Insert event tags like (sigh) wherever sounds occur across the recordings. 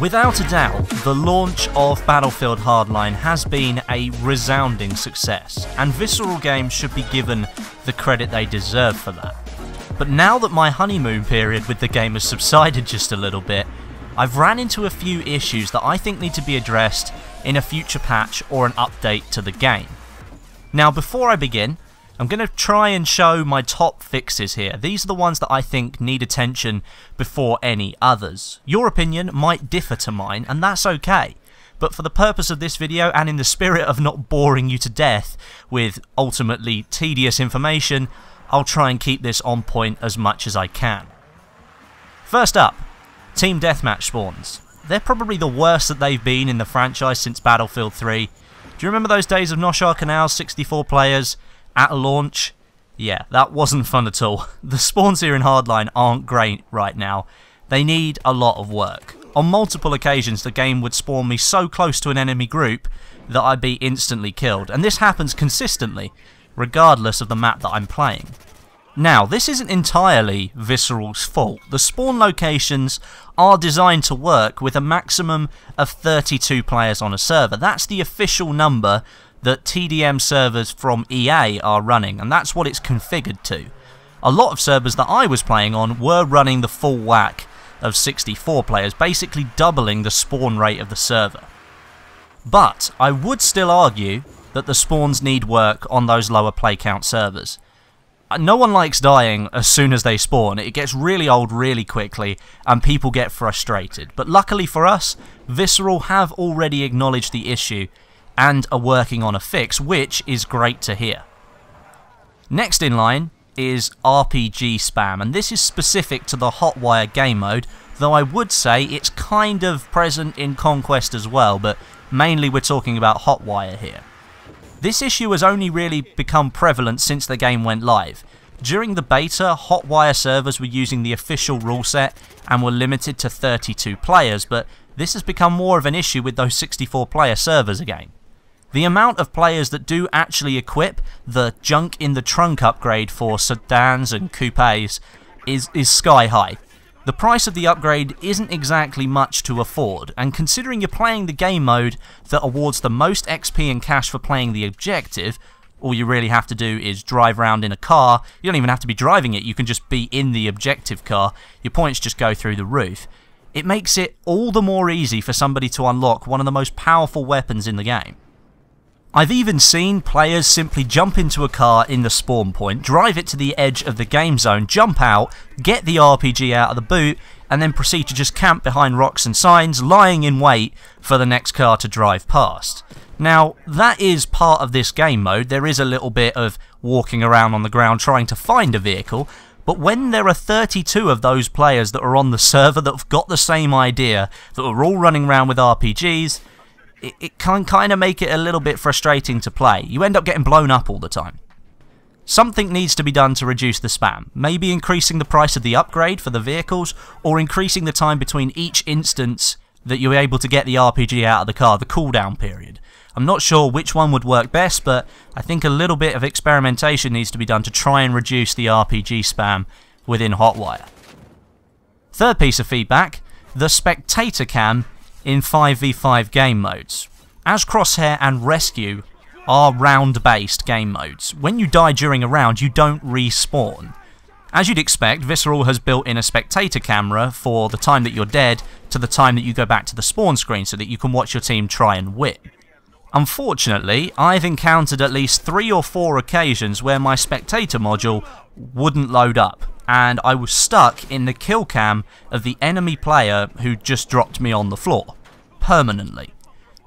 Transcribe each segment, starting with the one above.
Without a doubt, the launch of Battlefield Hardline has been a resounding success, and Visceral Games should be given the credit they deserve for that. But now that my honeymoon period with the game has subsided (laughs) just a little bit, I've ran into a few issues that I think need to be addressed in a future patch or an update to the game. Now before I begin, I'm going to try and show my top fixes here. These are the ones that I think need attention before any others. Your opinion might differ to mine, and that's okay. But for the purpose of this video, and in the spirit of not boring you to death with ultimately tedious information, I'll try and keep this on point as much as I can. First up, Team Deathmatch spawns. They're probably the worst that they've been in the franchise since Battlefield 3. Do you remember those days of Noshahr Canals, 64 players? At launch, yeah, that wasn't fun at all. (laughs) The spawns here in Hardline aren't great right now. They need a lot of work. On multiple occasions, the game would spawn me so close to an enemy group that I'd be instantly killed, and this happens consistently, regardless of the map that I'm playing. Now, this isn't entirely Visceral's fault. The spawn locations are designed to work with a maximum of 32 players on a server. That's the official number that TDM servers from EA are running, and that's what it's configured to. A lot of servers that I was playing on were running the full whack of 64 players, basically doubling the spawn rate of the server. But I would still argue that the spawns need work on those lower play count servers. Uh, no one likes dying as soon as they spawn, it gets really old really quickly and people get frustrated. But luckily for us, Visceral have already acknowledged the issue and are working on a fix, which is great to hear. Next in line is RPG spam, and this is specific to the Hotwire game mode, though I would say it's kind of present in Conquest as well, but mainly we're talking about Hotwire here. This issue has only really become prevalent since the game went live. During the beta, Hotwire servers were using the official rule set and were limited to 32 players, but this has become more of an issue with those 64 player servers again. The amount of players that do actually equip the junk in the trunk upgrade for sedans and coupes is, is sky high. The price of the upgrade isn't exactly much to afford, and considering you're playing the game mode that awards the most XP and cash for playing the objective, all you really have to do is drive around in a car. You don't even have to be driving it, you can just be in the objective car. Your points just go through the roof. It makes it all the more easy for somebody to unlock one of the most powerful weapons in the game. I've even seen players simply jump into a car in the spawn point, drive it to the edge of the game zone, jump out, get the RPG out of the boot, and then proceed to just camp behind rocks and signs, lying in wait for the next car to drive past. Now, that is part of this game mode. There is a little bit of walking around on the ground trying to find a vehicle, but when there are 32 of those players that are on the (laughs) server that have got the same idea, that are all running around with RPGs, it, it can kind of make it a little bit frustrating to play. You end up getting blown up all the time. Something needs to be done to reduce the spam. Maybe increasing the price of the upgrade for the vehicles, or increasing the time between each instance that you're able to get the RPG out of the car, the cooldown period. I'm not sure which one would work best, but I think a little bit of experimentation needs to be done to try and reduce the RPG spam within Hotwire. Third piece of feedback, the spectator cam in 5v5 game modes. As Crosshair and Rescue are round-based game modes. When you die during a round, you don't respawn. As you'd expect, Visceral has built in a spectator camera for the time that you're dead to the time that you go back to the spawn screen so that you can watch your team try and win. Unfortunately, I've encountered at least three or four occasions where my spectator module wouldn't load up and I was stuck in the kill cam of the enemy player who just dropped me on the floor. Permanently.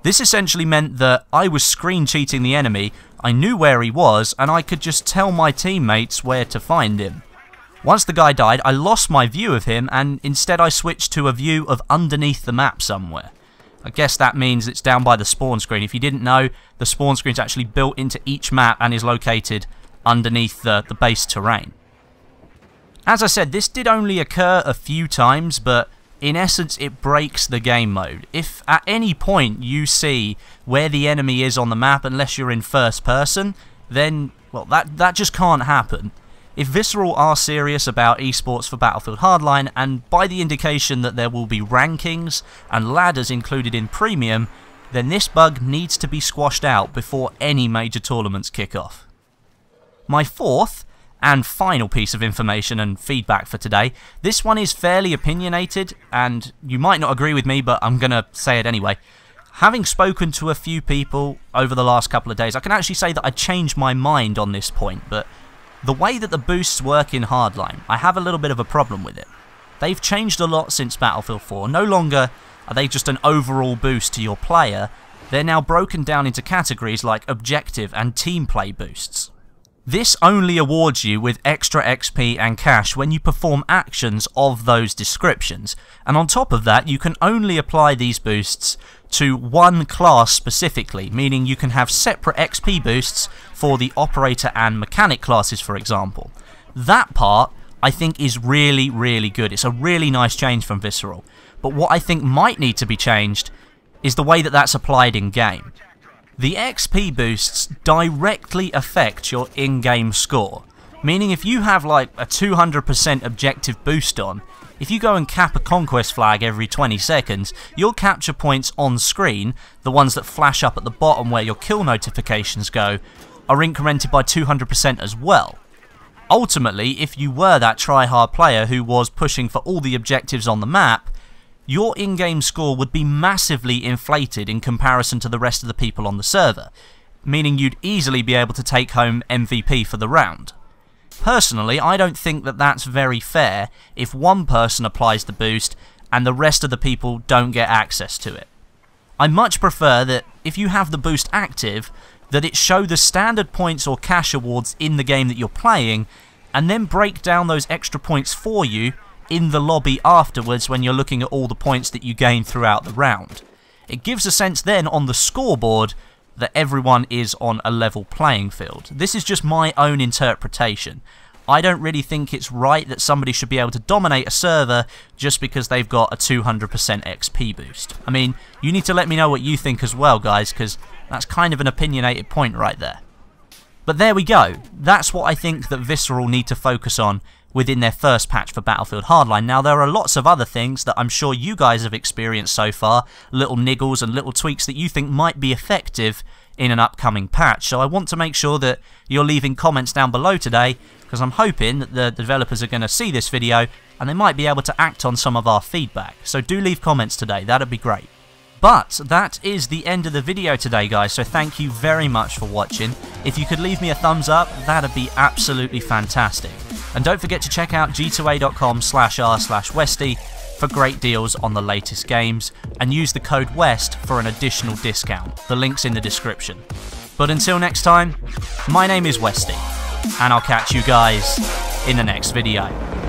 This essentially meant that I was screen cheating the enemy, I knew where he was, and I could just tell my teammates where to find him. Once the guy died, I lost my view of him, and instead I switched to a view of underneath the map somewhere. I guess that means it's down by the spawn screen. If you didn't know, the spawn screen is actually built into each map and is located underneath the, the base terrain. As I said, this did only occur a few times, but in essence it breaks the game mode. If at any point you see where the enemy is on the map, unless you're in first person, then, well, that, that just can't happen. if Visceral are serious about esports for Battlefield Hardline, and by the indication that there will be rankings and ladders included in Premium, then this bug needs to be squashed out before any major tournaments kick off. My fourth and final piece of information and feedback for today. This one is fairly opinionated, and you might not agree with me, but I'm going to say it anyway. Having spoken to a few people over the last couple of days, I can actually say that I changed my mind on this point, but the way that the boosts work in Hardline, I have a little bit of a problem with it. They've changed a lot since Battlefield 4. No longer are they just an overall boost to your player, they're now broken down into categories like objective and team play boosts. This only awards you with extra XP and cash when you perform actions of those descriptions, and on top of that you can only apply these boosts to one class specifically, meaning you can have separate XP boosts for the operator and mechanic classes for example. That part I think is really really good, it's a really nice change from Visceral, but what I think might need to be changed is the way that that's applied in game. The XP boosts directly affect your in-game score, meaning if you have like a 200% objective boost on, if you go and cap a conquest flag every 20 seconds, your capture points on screen, the ones that flash up at the bottom where your kill notifications go, are incremented by 200% as well. Ultimately, if you were that try-hard player who was pushing for all the objectives on the map, your in-game score would be massively inflated in comparison to the rest of the people on the server, meaning you'd easily be able to take home MVP for the round. Personally, I don't think that that's very fair if one person applies the boost and the rest of the people don't get access to it. I much prefer that if you have the boost active, that it show the standard points or cash awards in the game that you're playing, and then break down those extra points for you in the lobby afterwards when you're looking at all the points that you gain throughout the round. It gives a sense then on the scoreboard that everyone is on a level playing field. This is just my own interpretation. I don't really think it's right that somebody should be able to dominate a server just because they've got a 200% XP boost. I mean, you need to let me know what you think as well, guys, because that's kind of an opinionated point right there. But there we go. That's what I think that Visceral need to focus on within their first patch for Battlefield Hardline. Now, there are lots of other things that I'm sure you guys have experienced so far, little niggles and little tweaks that you think might be effective in an upcoming patch. So I want to make sure that you're leaving comments down below today, because I'm hoping that the developers are going to see this video and they might be able to act on some of our feedback. So do leave comments today, that'd be great. But that is the end of the video today, guys, so thank you very much for watching. If you could leave me a thumbs up, that'd be absolutely fantastic. And don't forget to check out g2a.com slash r slash westie for great deals on the latest games, and use the code WEST for an additional discount. The link's in the description. But until next time, my name is Westie, and I'll catch you guys in the next video.